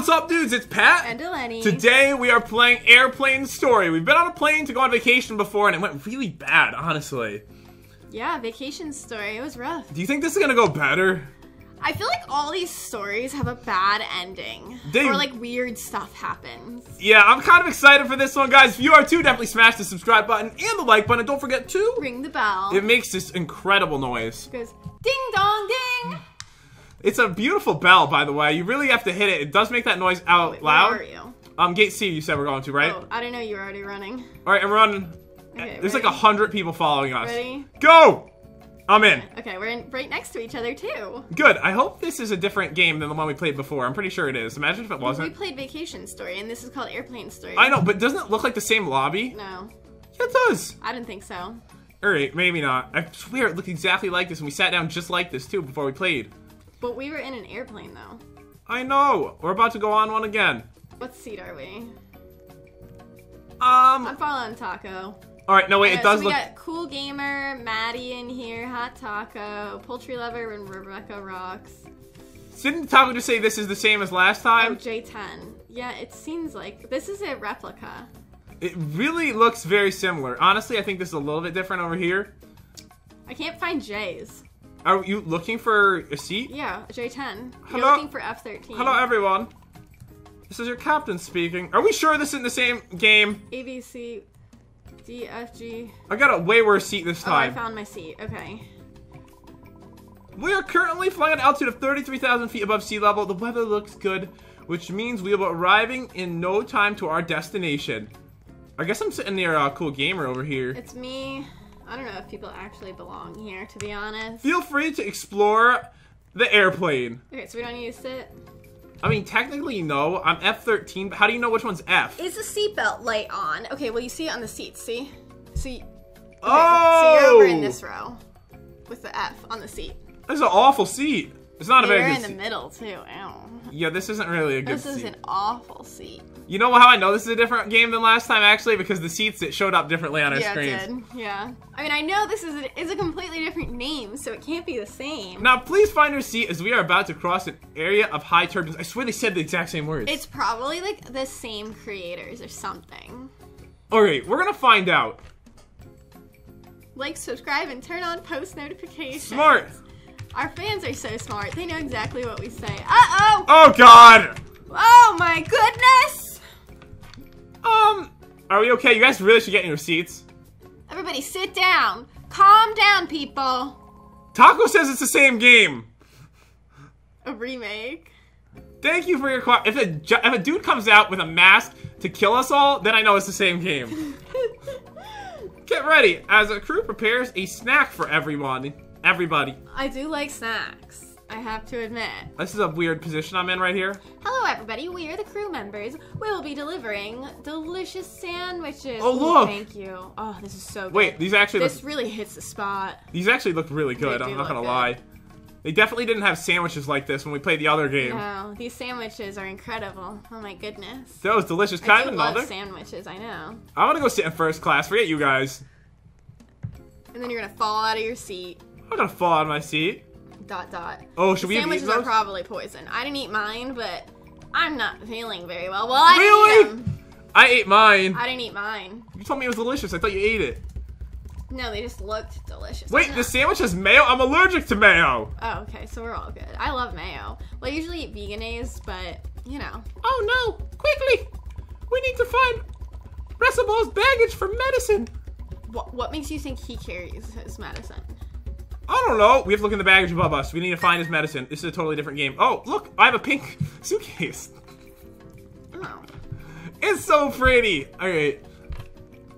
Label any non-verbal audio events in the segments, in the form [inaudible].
what's up, dudes? It's Pat. And Eleni. Today we are playing Airplane Story. We've been on a plane to go on vacation before, and it went really bad, honestly. Yeah, vacation story. It was rough. Do you think this is gonna go better? I feel like all these stories have a bad ending. They- or like weird stuff happens. Yeah, I'm kind of excited for this one, guys. If you are too, definitely smash the subscribe button and the like button. And don't forget to. Ring the bell. It makes this incredible noise. It goes ding dong ding. It's a beautiful bell, by the way. You really have to hit it. It does make that noise out Wait, loud. Where are you? Um, gate C, you said we're going to, right? Oh, I didn't know you were already running. All right, everyone. Okay, There's like a hundred people following us. Ready? Go! I'm in. Okay, we're in, right next to each other too. Good. I hope this is a different game than the one we played before. I'm pretty sure it is. Imagine if it wasn't. We played Vacation Story, and this is called Airplane Story. I know, but doesn't it look like the same lobby? No, Yeah, it does. I didn't think so. Alright, maybe not. I swear it looked exactly like this, and we sat down just like this too before we played. But we were in an airplane though. I know. We're about to go on one again. What seat are we? Um. I'm following Taco. Alright, no, wait, Okay, it does so we look. got Cool Gamer, Maddie in here, Hot Taco, Poultry Lover, and Rebecca Rocks. Didn't Taco just say this is the same as last Oh, time? J10. Yeah, it seems like this is a replica. It really looks very similar. Honestly, I think this is a little bit different over here. I can't find J's. Are you looking for a seat? Yeah, J10. You're Hello? looking for F13. Hello, everyone. This is your captain speaking. Are we sure this isn't the same game? A, B, C, D, F, G. I got a way worse seat this time. Oh, I found my seat. Okay. We are currently flying at an altitude of 33,000 feet above sea level. The weather looks good, which means we will be arriving in no time to our destination. I guess I'm sitting near a cool gamer over here. It's me. I don't know if people actually belong here, to be honest. Feel free to explore the airplane. Okay, so we don't need to sit. I mean, technically, no. I'm F13, but how do you know which one's F? Is the seatbelt light on? Okay, well, you see it on the seat, see? See? Okay, oh! So you're over in oh! this row with the F on the seat. That's an awful seat. It's not a You're very in the seat. middle, too. Ow. Yeah, this isn't really a good This is seat. an awful seat. You know how I know this is a different game than last time, actually? Because the seats that showed up differently on our screen. yeah, screens. it did. Yeah. I mean, I know this is a, is a completely different name, so it can't be the same. Now, please find your seat as we are about to cross an area of high turbulence. I swear they said the exact same words. It's probably like the same creators or something. Alright, we're gonna find out. Like, subscribe, and turn on post notifications. Smart! Our fans are so smart. They know exactly what we say. Uh oh! Oh god! Oh my goodness! Um, are we okay? You guys really should get in your seats. Everybody sit down. Calm down, people. Taco says it's the same game. A remake. Thank you for your que- if a if a dude comes out with a mask to kill us all, then I know it's the same game. [laughs] Get ready as a crew prepares a snack for everyone. Everybody. I do like snacks. I have to admit. This is a weird position I'm in right here. Hello, everybody. We are the crew members. We will be delivering delicious sandwiches. Oh, Ooh, look. Thank you. Oh, this is so good. Wait, these actually This look, really hits the spot. these actually look really good. I'm not gonna lie. They definitely didn't have sandwiches like this when we played the other game. No, these sandwiches are incredible. Oh my goodness. That was delicious. I Kind do of love another. sandwiches. I know. I want to go sit in first class. Forget you guys. And then you're gonna fall out of your seat. I'm gonna fall out of my seat. Dot dot. Oh, should we have Sandwiches eaten are probably poison. I didn't eat mine, but I'm not feeling very well. Well, I Really? didn't eat 'em. I ate mine. I didn't eat mine. You told me it was delicious. I thought you ate it. No, they just looked delicious. Wait, the sandwich has mayo? I'm allergic to mayo. Oh, okay, so we're all good. I love mayo. Well, I usually eat veganese, but you know. Oh no! Quickly! We need to find Recible's baggage for medicine. What, what makes you think he carries his medicine? I don't know. We have to look in the baggage above us. We need to find his medicine. This is a totally different game. Oh, look! I have a pink [laughs] suitcase. Oh. [laughs] It's so pretty. All right.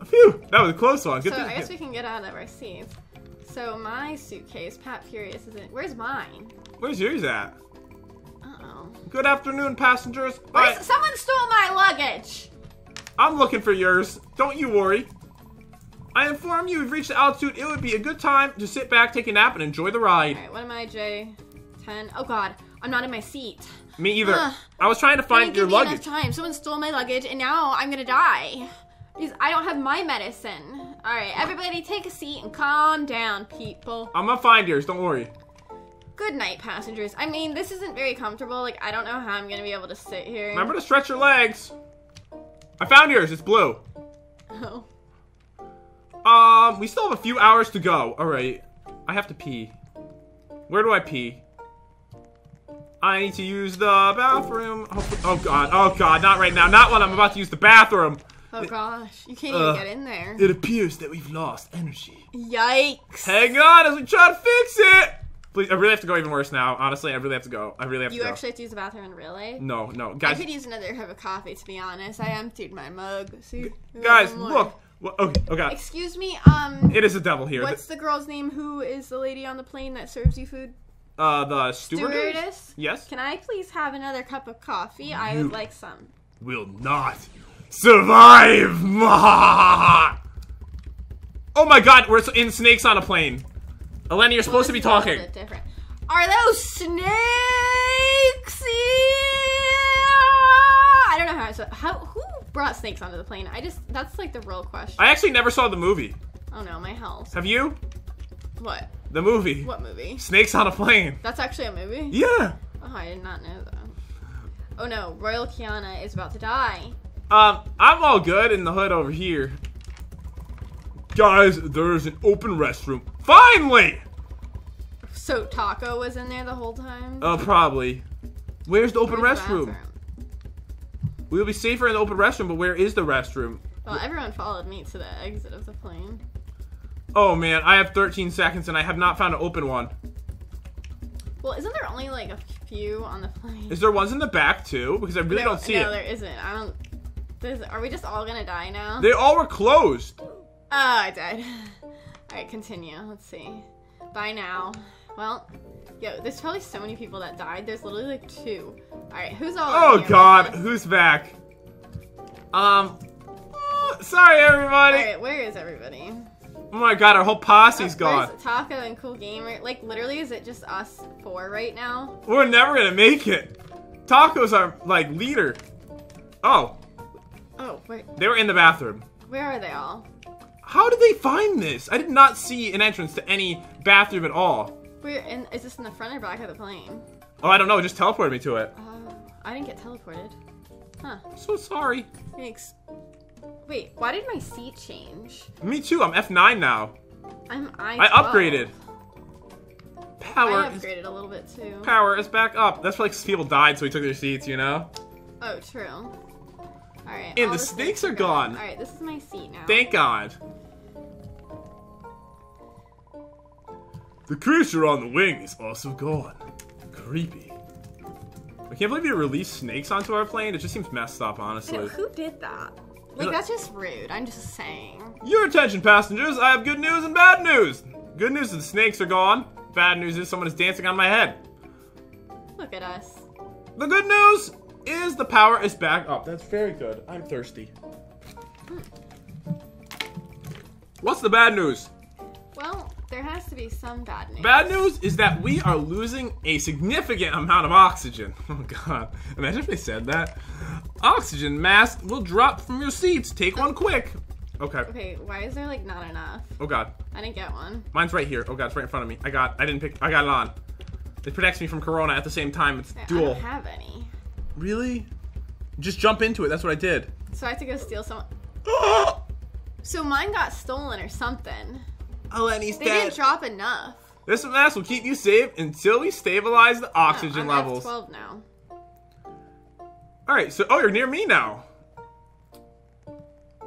Phew, that was a close one. Good So thing- I guess we can get out of our seats. So my suitcase, Pat Furious, is in. Where's mine? Where's yours at? Uh oh. Good afternoon, passengers. Bye. Someone stole my luggage. I'm looking for yours. Don't you worry. I inform you we've reached the altitude. It would be a good time to sit back, take a nap, and enjoy the ride. All right, what am I, J? Ten. Oh God, I'm not in my seat. Me either. Ugh. I was trying to find your luggage. time. Someone stole my luggage, and now I'm gonna die. Because I don't have my medicine. All right, everybody, take a seat and calm down, people. I'm gonna find yours. Don't worry. Good night, passengers. I mean, this isn't very comfortable. Like, I don't know how I'm gonna be able to sit here. Remember to stretch your legs. I found yours. It's blue. [laughs] Oh. Um, we still have a few hours to go. All right. I have to pee. Where do I pee? I need to use the bathroom. Hopefully- Oh god. Oh god. Not right now. Not when I'm about to use the bathroom. Oh gosh, you can't Uh, even get in there. It appears that we've lost energy. Yikes. Hang on as we try to fix it. Please, I really have to go even worse now. Honestly, I really have to go. I really have You to go. You actually have to use the bathroom in real life? No, no, Guys. I could use another cup of coffee, to be honest. I emptied my mug. See? Guys, look. Wha- Okay. Oh. Excuse me, um, It is a devil here. what's the girl's name who is the lady on the plane that serves you food? Uh, the stewardess. Stewardess? Yes. Can I please have another cup of coffee? I would like some. will not survive. [laughs] oh my god, we're in snakes on a plane. Eleni, you're supposed to be This is a talking. different. Are those snakes? I don't know how. I- So how? Who brought snakes onto the plane? I just. That's like the real question. I actually never saw the movie. oh no, my health. Have you? What? The movie. What movie? Snakes on a plane. That's actually a movie. Yeah. Oh, I did not know that. Oh no, Royal Kiana is about to die. Um, I'm all good in the hood over here. Guys, there's an open restroom. Finally! So Taco was in there the whole time. Uh, probably. Where's the open Where's the bathroom? We'll be safer in the open restroom, but where is the restroom? Well, everyone followed me to the exit of the plane. Oh man, I have 13 seconds and I have not found an open one. Well, isn't there only like a few on the plane? Is there ones in the back too? Because I really no, don't see no, it. there isn't. I don't. There's, are we just all gonna die now? They all were closed. Oh, I died. [laughs] Alright, continue. Let's see. Bye now. Well, yo, there's probably so many people that died. There's literally like two. Alright, who's all Oh god, who's back? Um, uh, sorry everybody. Alright, where is everybody? Oh my god, our whole posse's Oh, gone. Taco and Cool Gamer? Like, literally, is it just us four right now? We're never gonna make it. Taco's our like leader. Oh, Oh, wait. they were in the bathroom. Where are they all? How did they find this? I did not see an entrance to any bathroom at all. Where in? Is this in the front or back of the plane? Oh, I don't know. It just teleported me to it. Oh, I didn't get teleported. Huh. So sorry. Thanks. Wait, why did my seat change? Me too. I'm F9 now. I'm I. I upgraded. Power I is upgraded a little bit too. power is back up. That's why like people died, so we took their seats. You know. Oh, true. All right. And all the snakes are gone. All right, this is my seat now. Thank God. The creature on the wing is also gone. Creepy. I can't believe you released snakes onto our plane. It just seems messed up, know, honestly. who did that? Like that's just rude. I'm just saying. Your attention, passengers. I have good news and bad news. Good news is the snakes are gone. Bad news is someone is dancing on my head. Look at us. The good news is the power is back up. That's very good. I'm thirsty. Hmm. What's the bad news? Well, there has to be some bad news. Bad news is that we are losing a significant amount of oxygen. [laughs] Oh god. Imagine if they said that. Oxygen mask will drop from your seats. Take one quick. Okay. Okay, why is there like not enough? Oh god. I didn't get one. Mine's right here. Oh god, it's right in front of me. I got I didn't pick I got it on. It protects me from corona at the same time. It's I dual. I don't have any. Really? Just jump into it. That's what I did. So I have to go steal some. [gasps] So mine got stolen or something. Eleni's They dead. didn't drop enough. This mask will keep you safe until we stabilize the oxygen I'm levels. F12 now. All right, so oh, you're near me now.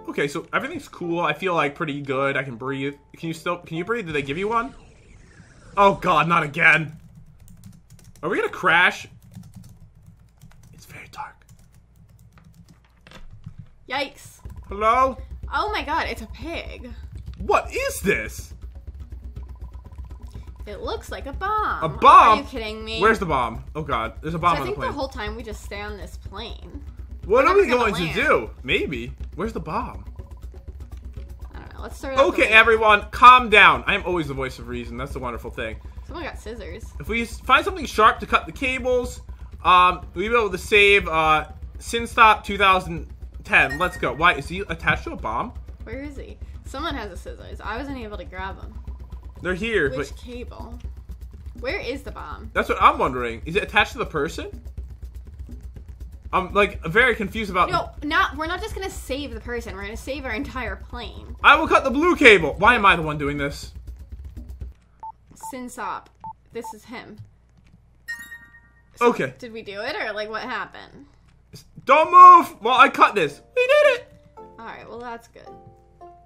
Okay, so everything's cool. I feel like pretty good. I can breathe. Can you still? Can you breathe? Did they give you one? Oh God, not again. Are we gonna crash? It's very dark. Yikes. Hello? Oh my god, it's a pig. What is this? It looks like a bomb. A bomb? Are you kidding me? Where's the bomb? Oh God, there's a bomb I on the plane. I think the whole time we just stay on this plane. what are we're we going gonna do? Maybe. Where's the bomb? I don't know. Let's start. Okay, everyone, calm down. I am always the voice of reason. That's the wonderful thing. Someone got scissors. If we find something sharp to cut the cables, um, we'll be able to save uh, Sinstop 2010. Let's go. Why is he attached to a bomb? Where is he? Someone has a scissors. I wasn't able to grab them. They're here, Which but cable? Where is the bomb? That's what I'm wondering. Is it attached to the person? I'm like very confused about. No, not. We're not just gonna save the person. We're gonna save our entire plane. I will cut the blue cable. Why am I the one doing this? Sinsop. This is him. Okay. Did we do it or like what happened? Don't move Well, I cut this. We did it. All right. Well, that's good.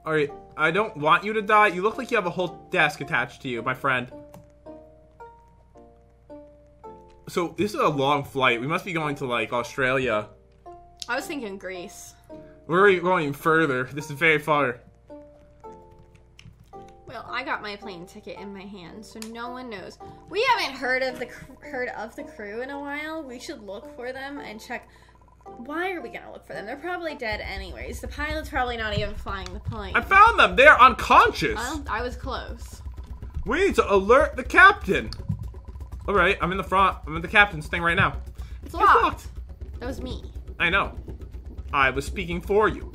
All right. I don't want you to die. You look like you have a whole desk attached to you, my friend. So this is a long flight. We must be going to like Australia. I was thinking Greece. We're going further. This is very far. Well, I got my plane ticket in my hand, so no one knows. We haven't heard of the cr- heard of the crew in a while. We should look for them and check. Why are we gonna look for them? They're probably dead anyways. The pilot's probably not even flying the plane. I found them. They're unconscious. Well, I was close. We need to alert the captain. All right, I'm in the front. I'm in the captain's thing right now. It's It's locked. locked. That was me. I know. I was speaking for you.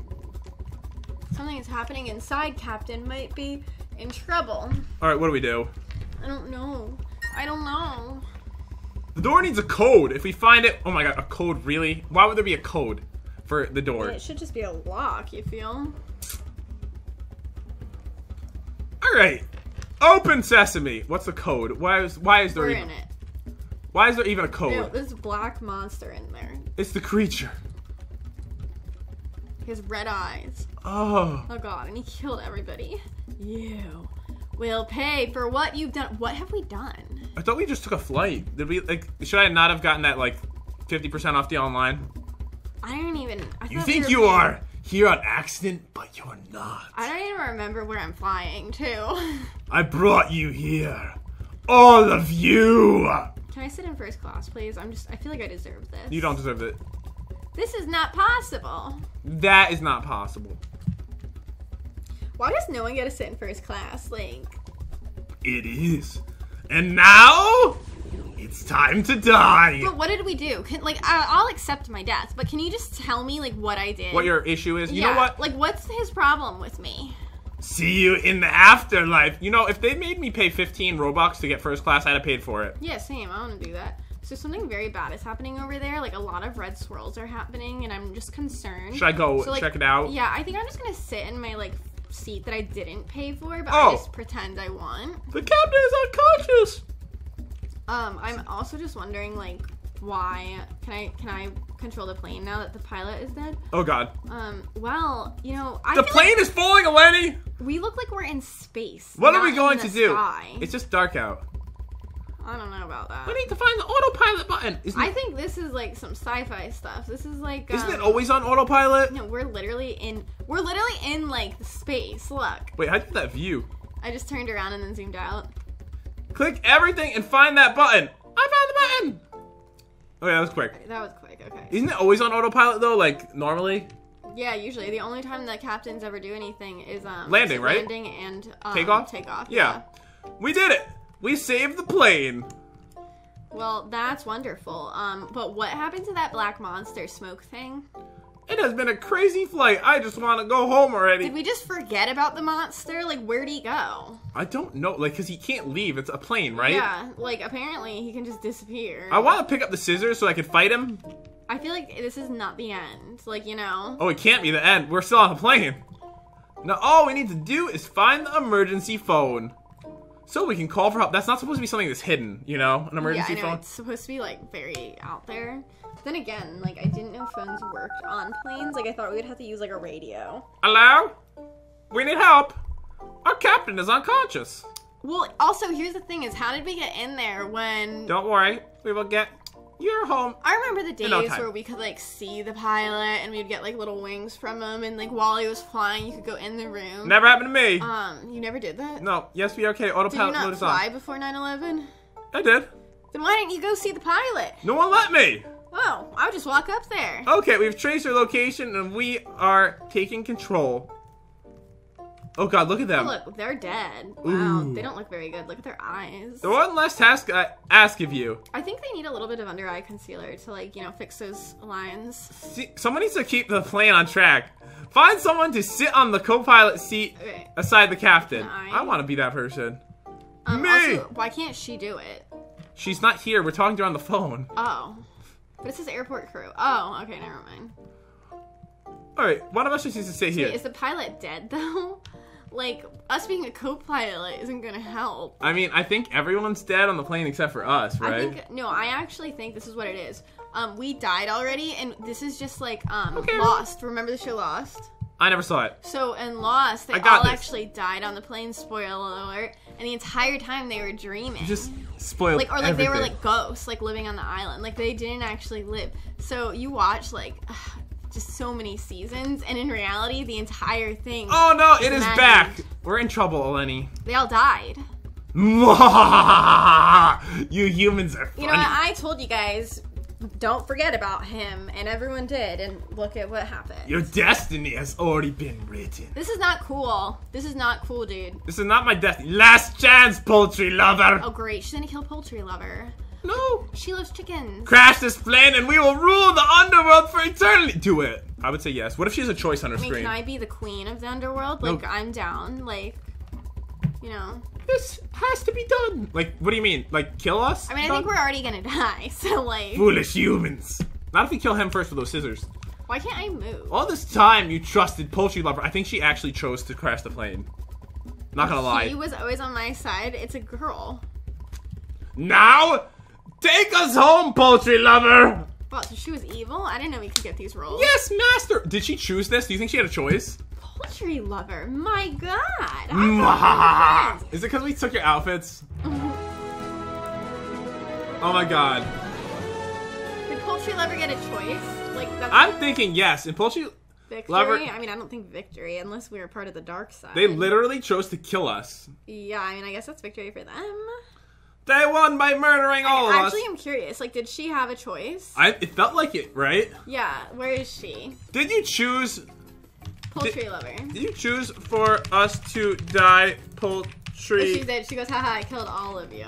Something is happening inside. Captain might be in trouble. All right, what do we do? I don't know. I don't know. The door needs a code. If we find it, oh my god, a code really? Why would there be a code for the door? It should just be a lock. You feel? All right, open sesame. What's the code? Why is why is there We're even, in it. why is there even a code? No, there's a black monster in there. It's the creature. He has red eyes. Oh, Oh god, and he killed everybody. You will pay for what you've done. What have we done? I thought we just took a flight. Did we like? Should I not have gotten that like fifty percent off the online? I don't even. I You thought we think you are here on accident, but you're not. I don't even remember where I'm flying to. [laughs] I brought you here. All of you. Can I sit in first class, please? I'm just. I feel like I deserve this. You don't deserve it. This is not possible. That is not possible. Why does no one get to sit in first class? Like, It is. And now, it's time to die. but what did we do? Can, like, I'll accept my death, but can you just tell me like what I did? What your issue is? You yeah, know what? Like, what's his problem with me? See you in the afterlife. You know, if they made me pay 15 Robux to get first class, I'd have paid for it. Yeah, same. I want to do that. So something very bad is happening over there. Like a lot of red swirls are happening, and I'm just concerned. Should I go So, like, check it out? Yeah, I think I'm just gonna sit in my like seat that I didn't pay for, but Oh. I just pretend I want. The captain is unconscious. Um, I'm also just wondering like why can I can I control the plane now that the pilot is dead? Oh god. Um, well, you know, I The plane is falling, Eleni. we look like we're in space. What are we going to do? sky. It's just dark out. I don't know about that. We need to find the autopilot button. Isn't, I think this is like some sci-fi stuff. This is like um, isn't it always on autopilot? No, we're literally in we're literally in like space. Look. Wait, how did that view? I just turned around and then zoomed out. Click everything and find that button. I found the button. Okay, that was quick. That was quick, okay. Isn't it always on autopilot though? Like normally? Yeah, usually the only time that captains ever do anything is um Landing, right? Landing and um, Takeoff? Takeoff. Yeah. We did it. We saved the plane. Well, that's wonderful. Um, but what happened to that black monster smoke thing? It has been a crazy flight. I just want to go home already. Did we just forget about the monster? Like, where'd he go? I don't know, like, cause he can't leave. It's a plane, right? Yeah, like apparently he can just disappear. I want to pick up the scissors so I can fight him. I feel like this is not the end. Like, you know. Oh, it can't be the end. We're still on the plane. Now, all we need to do is find the emergency phone. So we can call for help. That's not supposed to be something that's hidden, you know? An emergency yeah, I know phone. it's supposed to be like very out there. Then again, like I didn't know phones worked on planes. Like I thought we would have to use like a radio. Hello? We need help. Our captain is unconscious. Well, also here's the thing: is how did we get in there when? Don't worry. We will get you home. I remember the days no where we could like see the pilot and we'd get like little wings from him, and like while he was flying, you could go in the room. Never happened to me. Um, you never did that. no. Yes, we are okay. Did you Autopilot not fly on. before 9/11? I did. Then why didn't you go see the pilot? No one let me. Oh, I would just walk up there. Okay, we've traced their location and we are taking control. Oh god, look at them. Look, they're dead. Wow, Ooh. they don't look very good. Look at their eyes. The one last task I ask of you. I think they need a little bit of under eye concealer to like, you know, fix those lines. See, someone needs to keep the plane on track. Find someone to sit on the co-pilot seat Okay. aside the captain. I- I want to be that person. Um, Me! Also, why can't she do it? She's not here. We're talking to her on the phone. Oh. But it says airport crew. Oh, okay, never mind. All right, one of us just needs to stay here. Wait, is the pilot dead though? Like us being a co-pilot isn't gonna help. I mean, I think everyone's dead on the plane except for us, right? I think no, I actually think this is what it is. Um, we died already, and this is just like um Okay. Lost. Remember the show Lost? I never saw it. So in Lost, they got all this. actually died on the plane. Spoiler alert! And the entire time they were dreaming. Just spoiled like or like they were like ghosts, like living on the island. Like they didn't actually live. So you watch like [sighs] just so many seasons, and in reality, the entire thing Oh no, it is Imagined. back. We're in trouble, Eleni. they all died. [laughs] you humans are funny. You know, what? I told you guys, don't forget about him, and everyone did. And look at what happened. Your destiny has already been written. This is not cool. This is not cool, dude. This is not my destiny. Last chance, poultry lover. Oh, great. She's gonna kill Poultry Lover. No. She loves chickens. Crash this plane and we will rule the underworld for eternity. Do it. I would say yes. What if she has a choice on her I mean, screen? can I be the queen of the underworld? No. Like, I'm down. Like, you know. This has to be done. Like, what do you mean? Like, kill us? I mean, I think we're already gonna [laughs] die. So, like, foolish humans. Not if we kill him first with those scissors. why can't I move? All this time you trusted Poultry Lover. I think she actually chose to crash the plane. Not gonna lie. She was always on my side. It's a girl. Now, take us home, Poultry Lover. Wow, so she was evil? I didn't know we could get these roles. Yes, master. Did she choose this? Do you think she had a choice? Poultry lover. My god. I mm-hmm. thought we were [laughs] Is it because we took your outfits? Oh my god. Did poultry lover get a choice? Like, that's I'm thinking yes. And Poultry, victory? lover- I mean, I don't think victory unless we were part of the dark side. they literally chose to kill us. Yeah, I mean, I guess that's victory for them. They won by murdering all of Actually, us. I'm curious. Like, did she have a choice? I, it felt like it, right? Yeah, where is she? Did you choose? Poultry lover. Did you choose for us to die, poultry? She did. She goes, haha, I killed all of you.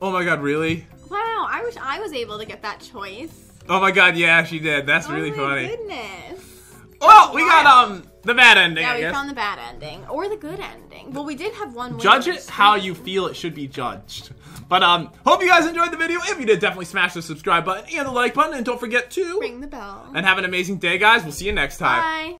Oh my god, really? Wow, I wish I was able to get that choice. Oh my god, yeah, she did. That's oh really funny. oh my funny. goodness. Oh, we got um the bad ending. Yeah, I we guess. found the bad ending. Or the good ending. Well, we did have one. Judge it how you feel it should be judged. But um, hope you guys enjoyed the video. If you did, definitely smash the subscribe button and the like button, and don't forget to Ring the bell. and have an amazing day, guys. We'll see you next time. Bye.